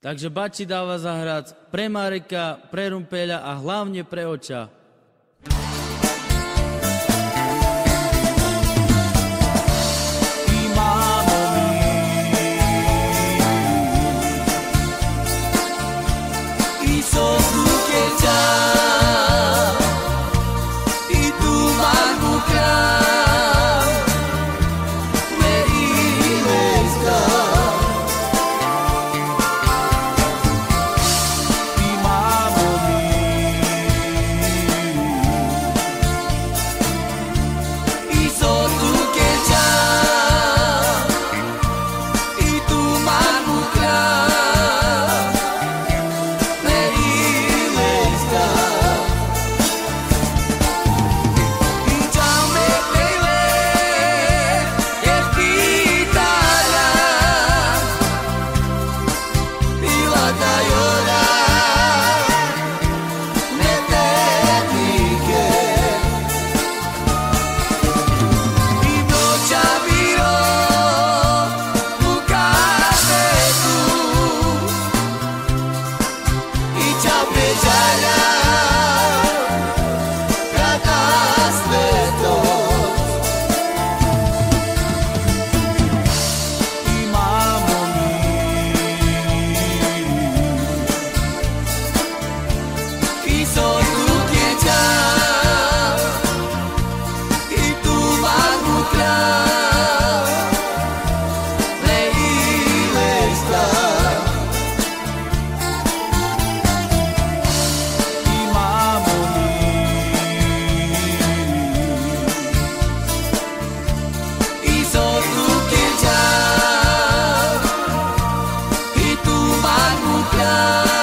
Takže Bači dáva zahrať pre Mareka, pre Rumpeľa a hlavne pre Oča. Bicara love.